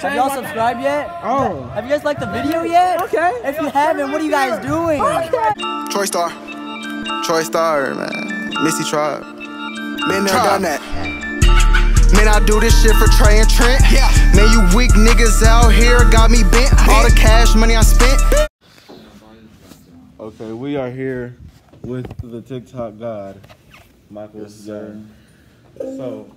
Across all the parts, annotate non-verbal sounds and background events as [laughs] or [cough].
Have y'all subscribed yet? Oh. Have you guys liked the video yet? Okay. If you haven't, what are you guys doing? Okay. Troy Star. Troy Star, man. Missy Tribe. Been there, Tribe. done that. Man, I do this shit for Trey and Trent. Yeah. Man, you weak niggas out here got me bent. All the cash money I spent. Okay, we are here with the TikTok god, Michael Jordan. So,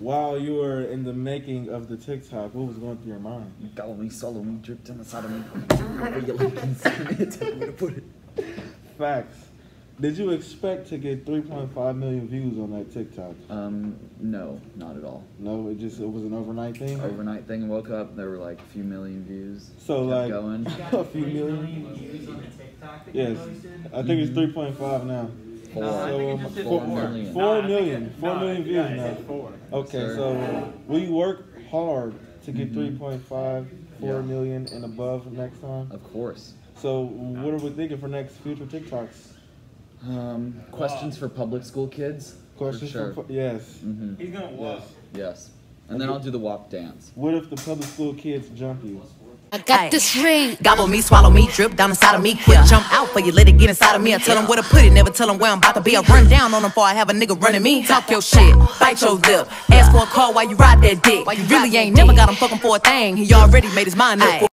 while you were in the making of the TikTok, what was going through your mind? Follow me, swallow me, drip down the side of me. Where you like inside Tell me where to put it. Facts. Did you expect to get 3.5 million views on that TikTok? Um, no, not at all. No, it just it was an overnight thing. Overnight thing, woke up, there were like a few million views. So Kept like going. [laughs] a few million. views on the Yes, I think it's 3.5 now. Four, So, four four- million. Four million. Four million views now. Okay, Sir. so we work hard to get Mhm. 3.5, 4 Yeah. million and above next time? Of course. So what are we thinking for next future TikToks? Um, questions for public school kids? Questions For sure. for, yes. hmm He's gonna walk. Yes. And then I'll do the walk dance. What if the public school kids jump you? I got this ring. Gobble me, swallow me, drip down inside of me. Quick jump out for you, let it get inside of me. I tell them where to put it, never tell them where I'm about to be. I run down on them before I have a nigga running me. Talk your shit, bite your lip. Ask for a call while you ride that dick. You really ain't never got him fucking for a thing. He already made his mind up.